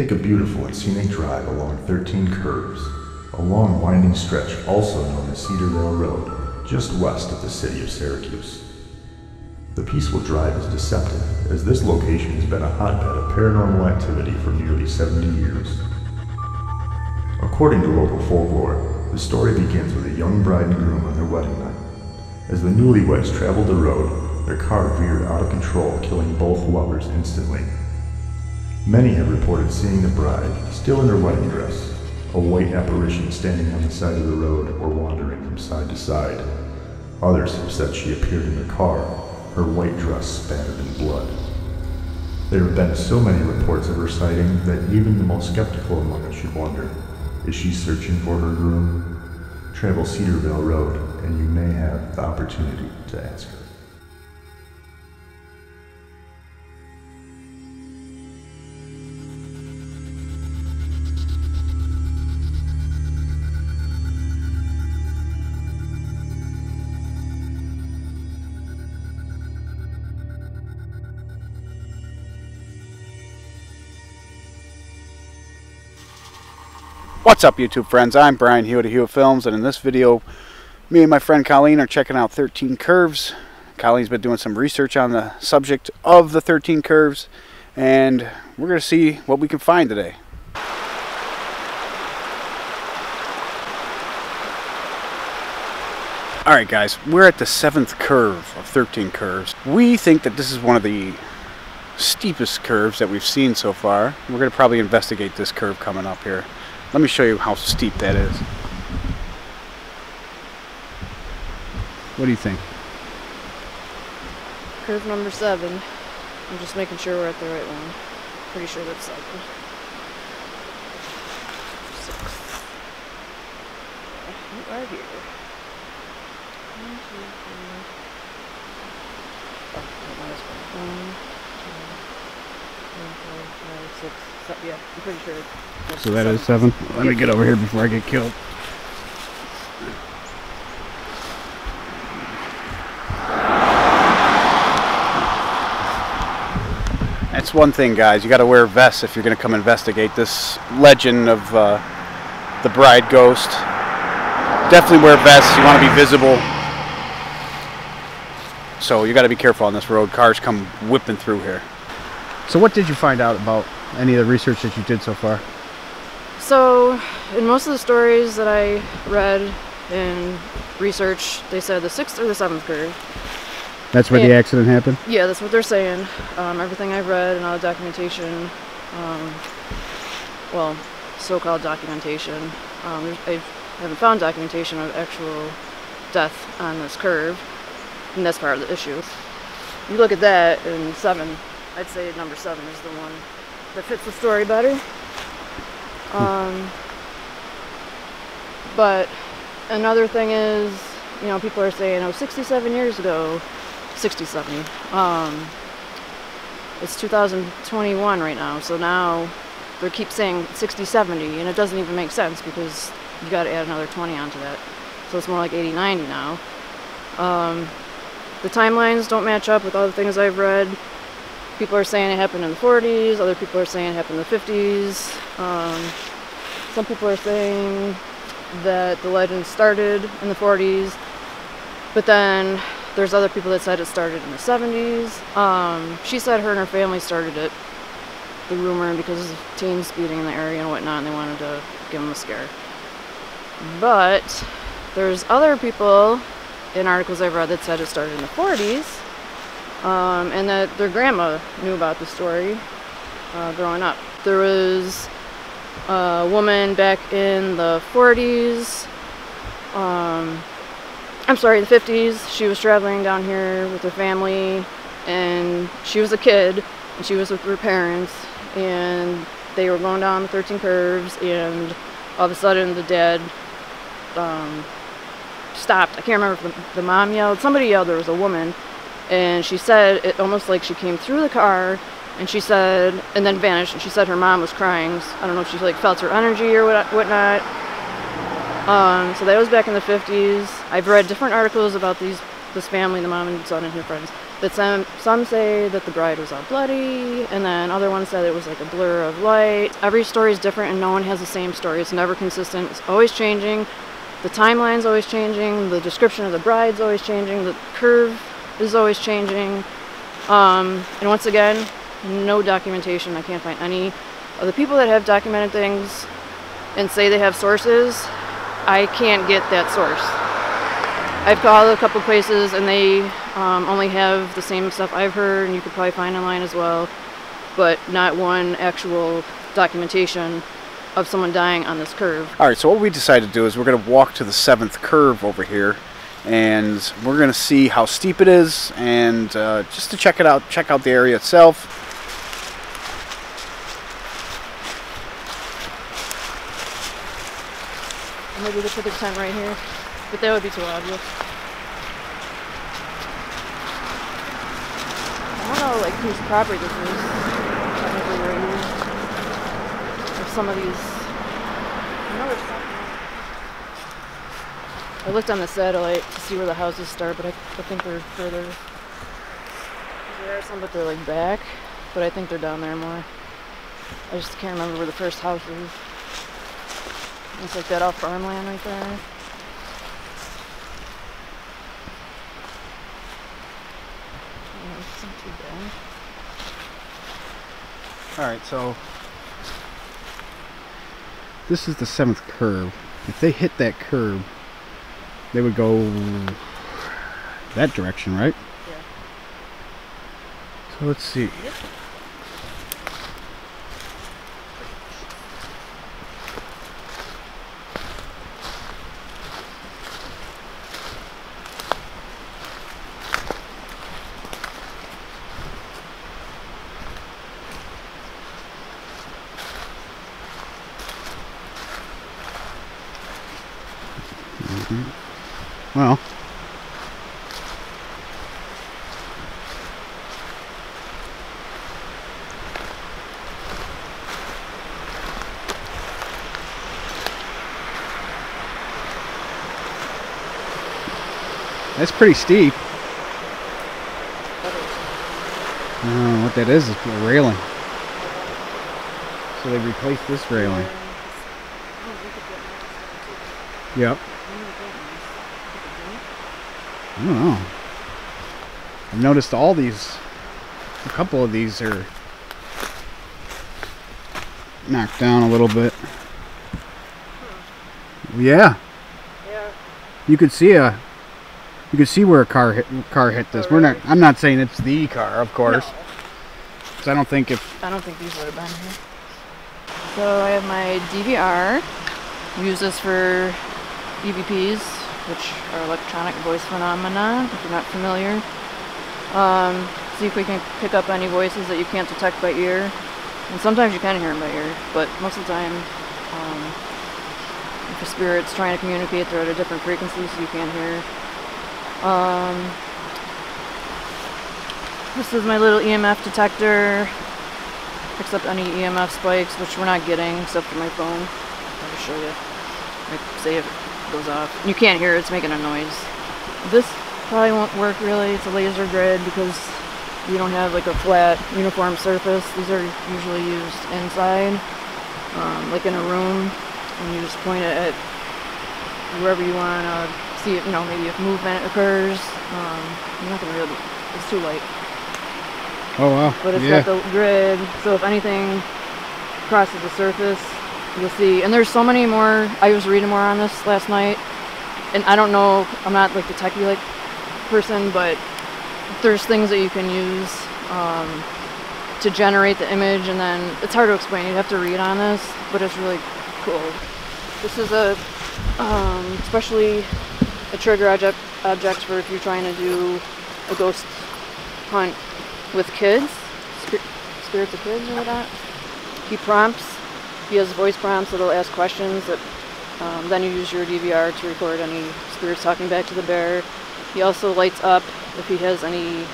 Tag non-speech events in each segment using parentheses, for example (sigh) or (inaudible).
Take a beautiful and scenic drive along 13 Curves, a long winding stretch also known as Cedarvale Road, just west of the city of Syracuse. The peaceful drive is deceptive, as this location has been a hotbed of paranormal activity for nearly 70 years. According to local folklore, the story begins with a young bride and groom on their wedding night. As the newlyweds traveled the road, their car veered out of control, killing both lovers instantly. Many have reported seeing the bride, still in her wedding dress, a white apparition standing on the side of the road or wandering from side to side. Others have said she appeared in the car, her white dress spattered in blood. There have been so many reports of her sighting that even the most skeptical among us should wonder is she searching for her groom? Travel Cedarvale Road, and you may have the opportunity to ask her. What's up YouTube friends, I'm Brian Hewitt of Hewitt Films and in this video me and my friend Colleen are checking out 13 Curves. Colleen's been doing some research on the subject of the 13 Curves and we're going to see what we can find today. Alright guys, we're at the 7th curve of 13 curves. We think that this is one of the steepest curves that we've seen so far. We're going to probably investigate this curve coming up here. Let me show you how steep that is. What do you think? Curve number seven. I'm just making sure we're at the right one. Pretty sure that's seven. Six. You are here. One, two, three. Oh, that's one. One, two, three, four, five, seven. So that is seven. Let me get over here before I get killed. That's one thing, guys. You got to wear vests if you're going to come investigate this legend of uh, the bride ghost. Definitely wear vests. You want to be visible. So you got to be careful on this road. Cars come whipping through here. So what did you find out about any of the research that you did so far? So, in most of the stories that I read and research, they said the sixth or the seventh curve. That's where the accident happened? Yeah, that's what they're saying. Um, everything I've read and all the documentation, um, well, so-called documentation. Um, I haven't found documentation of actual death on this curve, and that's part of the issue. You look at that, in seven, I'd say number seven is the one that fits the story better. Um, but another thing is, you know, people are saying, oh, 67 years ago, 67. Um, it's 2021 right now, so now they keep saying 60, 70, and it doesn't even make sense because you got to add another 20 onto that. So it's more like 80, 90 now. Um, the timelines don't match up with all the things I've read. People are saying it happened in the 40s, other people are saying it happened in the 50s. Um, some people are saying that the legend started in the 40s, but then there's other people that said it started in the 70s. Um, she said her and her family started it, the rumor, because of teens speeding in the area and whatnot, and they wanted to give them a scare. But there's other people in articles I've read that said it started in the 40s, um, and that their grandma knew about the story uh, growing up. There was a woman back in the 40s. Um, I'm sorry, the 50s. She was traveling down here with her family, and she was a kid, and she was with her parents, and they were going down the 13 curves, and all of a sudden the dad um, stopped. I can't remember if the, the mom yelled. Somebody yelled. There was a woman, and she said it almost like she came through the car, and she said, and then vanished. And she said her mom was crying. I don't know if she like felt her energy or what whatnot. Um, so that was back in the 50s. I've read different articles about these this family, the mom and son and her friends. that some some say that the bride was all bloody, and then other ones said it was like a blur of light. Every story is different, and no one has the same story. It's never consistent. It's always changing. The timeline's always changing. The description of the bride's always changing. The curve is always changing. Um, and once again, no documentation. I can't find any of the people that have documented things and say they have sources. I can't get that source. I've called a couple places and they um, only have the same stuff I've heard, and you could probably find online as well, but not one actual documentation of someone dying on this curve. All right, so what we decided to do is we're going to walk to the seventh curve over here, and we're to see how steep it is, and uh, just to check it out, check out the area itself. Maybe we put the right here, but that would be too obvious. I don't know, like whose property this is. Technically, right here. If some of these. I looked on the satellite to see where the houses start, but I, I think they're further. There are some, but they're like back. But I think they're down there more. I just can't remember where the first house is. Looks like that off farmland right there. It's not too bad. All right, so this is the seventh curve. If they hit that curve, they would go that direction, right? Yeah. So let's see. Well, that's pretty steep. I don't know what that is. It's a railing. So they replaced this railing. Yep. I don't know. I've noticed all these, a couple of these are knocked down a little bit. Yeah, Yeah. you could see a, you can see where a car hit, car hit this. We're not. I'm not saying it's the car, of course, No. I don't think if. I don't think these would have been here. So I have my DVR. Use this for EVPs, which are electronic voice phenomena, if you're not familiar. Um, see if we can pick up any voices that you can't detect by ear. And sometimes you can hear them by ear, but most of the time, um, if a spirit's trying to communicate, they're at a different frequency, so you can't hear. Um, this is my little EMF detector. Picks up any EMF spikes, which we're not getting except for my phone. I'll show you. Like, say it goes off. You can't hear it, it's making a noise. This probably won't work really. It's a laser grid because you don't have like a flat uniform surface. These are usually used inside, um, like in a room, and you just point it at wherever you want to see if, you know, maybe if movement occurs. Um, you're not going to really, it's too light. Oh wow. But it's yeah. got the grid, so if anything crosses the surface, you'll see. And there's so many more. I was reading more on this last night, and I don't know. I'm not like the techie like person, but there's things that you can use um, to generate the image, and then it's hard to explain. You'd have to read on this, but it's really cool. This is a um, especially a trigger object object for if you're trying to do a ghost hunt with kids, spir- spirits of kids or whatnot. He prompts, he has voice prompts that'll ask questions that um, then you use your DVR to record any spirits talking back to the bear. He also lights up if he has any,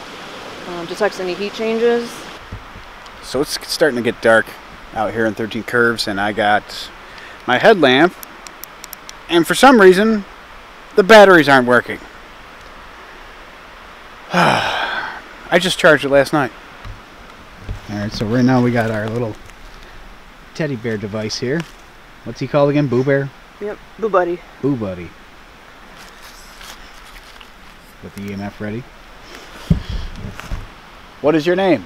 um, detects any heat changes. So it's starting to get dark out here in 13 Curves, and I got my headlamp, and for some reason, the batteries aren't working. (sighs) I just charged it last night. Alright, so right now we got our little teddy bear device here. What's he called again? Boo Bear? Yep, Boo Buddy. Boo Buddy. Got the EMF ready. What is your name?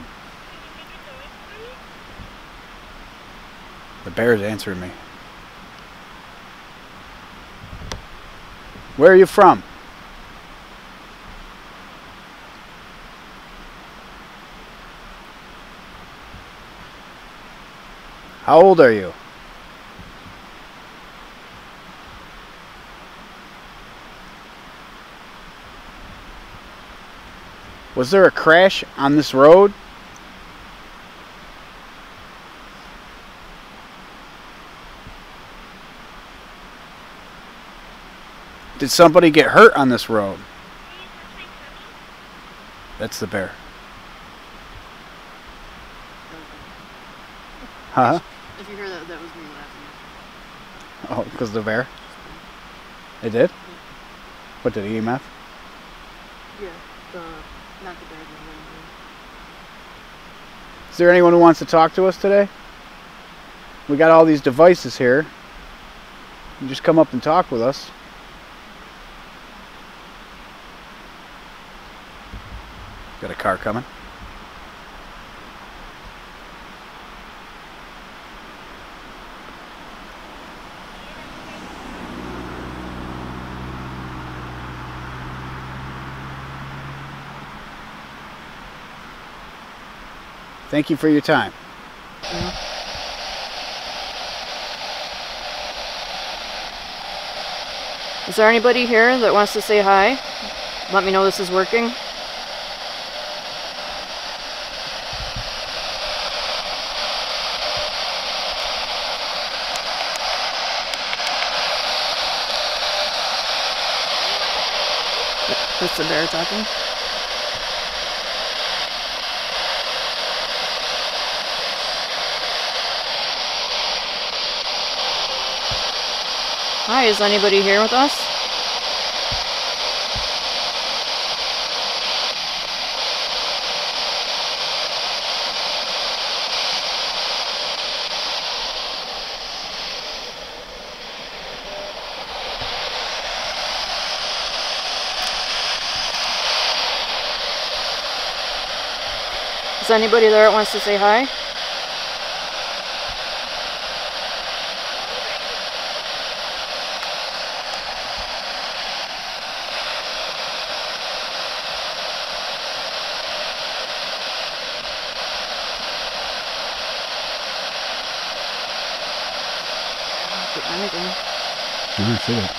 The bear's answering me. Where are you from? How old are you? Was there a crash on this road? Did somebody get hurt on this road? That's the bear. Huh? If you hear that, that was me laughing. Oh, because the bear? It did? What did E EMF? Yeah, the not the one. Is there anyone who wants to talk to us today? We got all these devices here. You just come up and talk with us. Got a car coming. Thank you for your time. Is there anybody here that wants to say hi? Let me know this is working. That's the bear talking. Hi, is anybody here with us? Is anybody there that wants to say hi? It.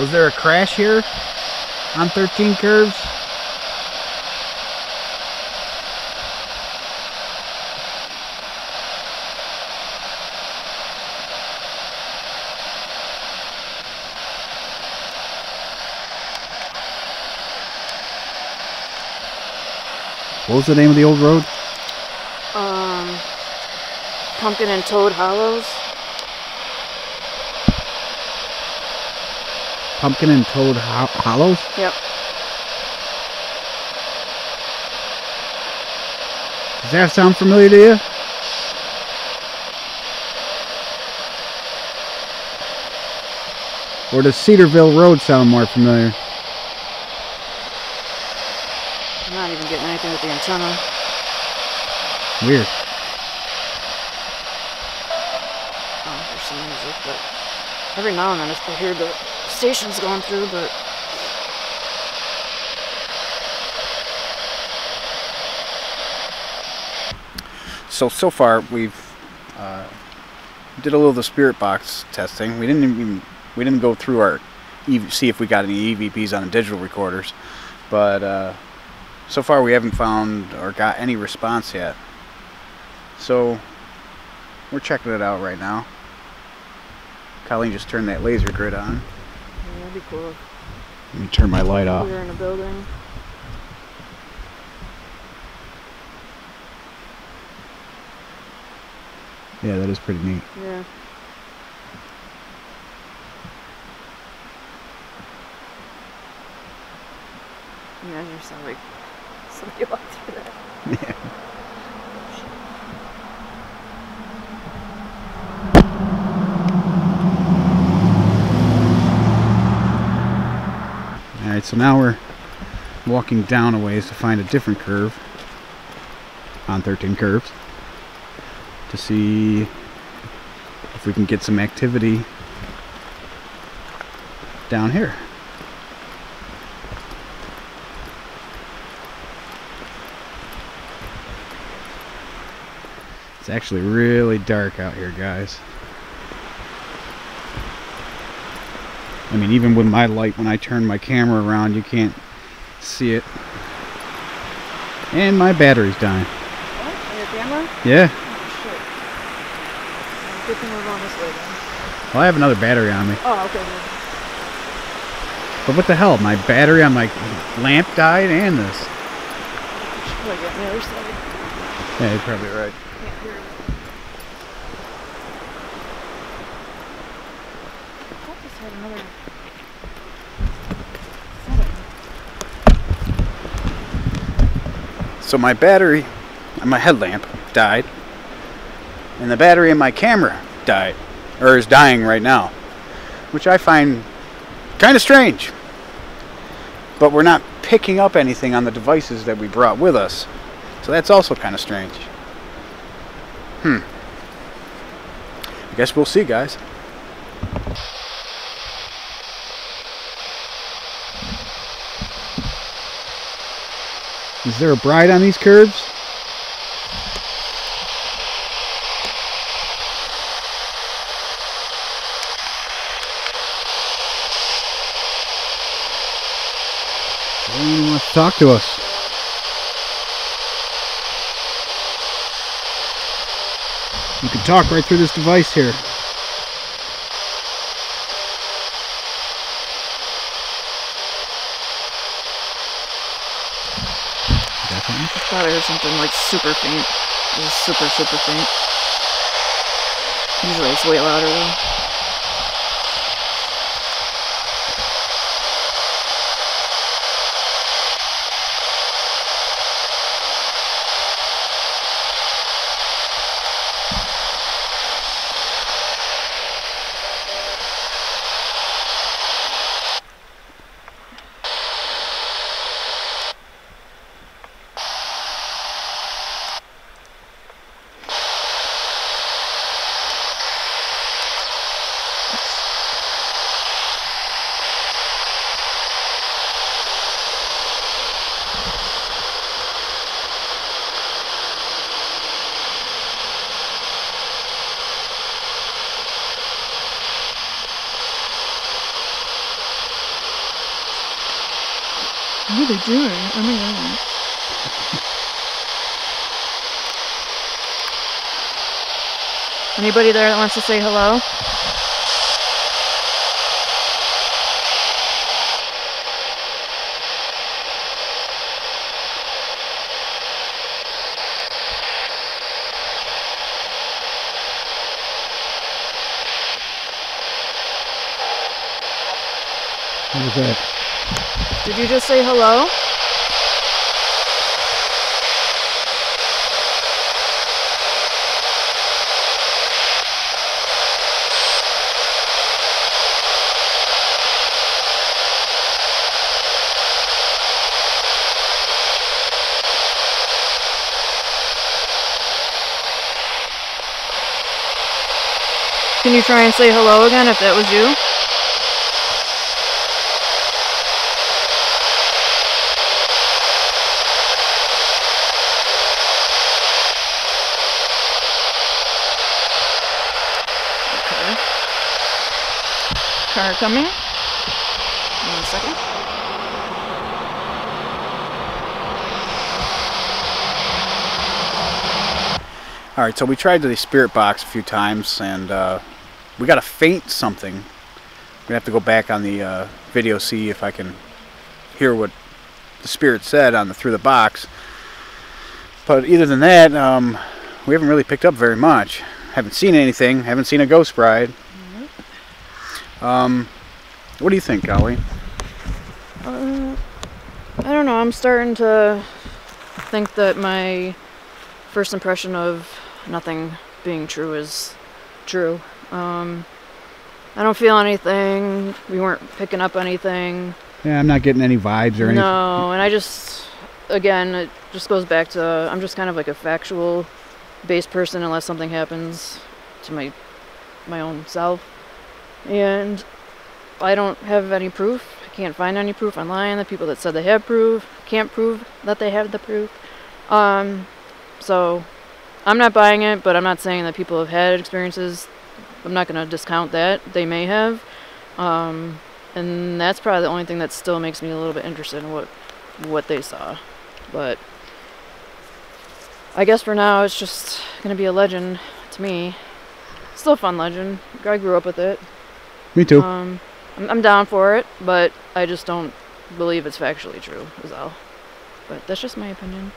Was there a crash here on 13 curves? What was the name of the old road? Um, Pumpkin and Toad Hollows. Pumpkin and Toad Ho- Hollows? Yep. Does that sound familiar to you? Or does Cedarville Road sound more familiar? I'm not even getting anything with the antenna. Weird. Oh, there's some music, but every now and then I still hear the stations going through, but So so far we've uh, did a little of the spirit box testing. We didn't even we didn't go through our EV, see if we got any EVPs on the digital recorders, but uh, so far we haven't found or got any response yet. So we're checking it out right now. Colleen just turned that laser grid on. That'd be cool. Let me turn my light off. We were in a building. Yeah, that is pretty neat. Yeah. You guys are so like, so you walk through that. Yeah. (laughs) Alright, so now we're walking down a ways to find a different curve on 13 curves to see if we can get some activity down here. It's actually really dark out here, guys. I mean, even with my light, when I turn my camera around, you can't see it. And my battery's dying. What? Your camera? Yeah. Oh, shit. Good thing we're going this way then. Well, I have another battery on me. Oh, okay. Then. But what the hell? My battery on my lamp died and this. Probably get on the other side. Yeah, you're probably right. Can't hear it. I thought this had another So my battery on my headlamp died. And the battery in my camera died. Or is dying right now. Which I find kind of strange. But we're not picking up anything on the devices that we brought with us. So that's also kind of strange. Hmm. I guess we'll see, guys. Is there a bride on these curves? Anyone wants to talk to us? You can talk right through this device here. I thought I heard something like super faint. It was super, super faint. Usually it's way louder though. They doing? Oh my god. Anybody there that wants to say hello? What was that? Did you just say hello? Can you try and say hello again if that was you? Okay. Car coming. One second. All right, so we tried the spirit box a few times, and uh, we got a faint something. We're gonna have to go back on the uh, video see if I can hear what the spirit said on the through the box. But either than that, um, we haven't really picked up very much. Haven't seen anything. Haven't seen a ghost bride. Um, what do you think, Golly? Uh, I don't know. I'm starting to think that my first impression of nothing being true is true. Um, I don't feel anything. We weren't picking up anything. Yeah, I'm not getting any vibes or anything. No, and I just, again, it just goes back to I'm just kind of like a factual based person unless something happens to my my own self. And I don't have any proof. I can't find any proof online. The people that said they have proof can't prove that they have the proof. Um, so I'm not buying it, but I'm not saying that people have had experiences. I'm not going to discount that. They may have. Um, and that's probably the only thing that still makes me a little bit interested in what what they saw. But I guess for now it's just going to be a legend to me. Still a fun legend. I grew up with it. Me too. Um, I'm, I'm down for it, but I just don't believe it's factually true, is all. But that's just my opinion.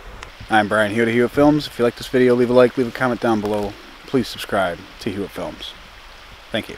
I'm Brian Hewitt of Hewitt Films. If you like this video, leave a like, leave a comment down below. Please subscribe to Hewitt Films. Thank you.